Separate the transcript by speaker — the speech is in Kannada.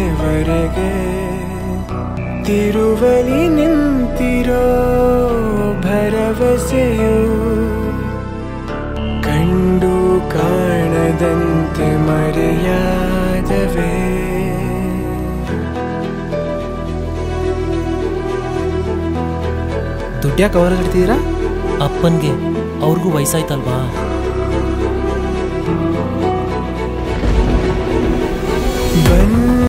Speaker 1: ಕೊನೆವರೆಗೆ ತಿರುವಲಿ ನಿಂತಿರೋ ಭರವಸೆಯು ಕಂಡು ಕಾಣದಂತೆ ಮರೆಯಾದವೇ?
Speaker 2: ದುಡ್ಯಾಕ ಅವರ ಹೊರಗೆ ಇಡ್ತೀರಾ
Speaker 3: ಅಪ್ಪನ್ಗೆ ಅವ್ರಿಗೂ ವಯಸ್ಸಾಯ್ತಲ್ವಾ?
Speaker 1: ಬನ್ನಿ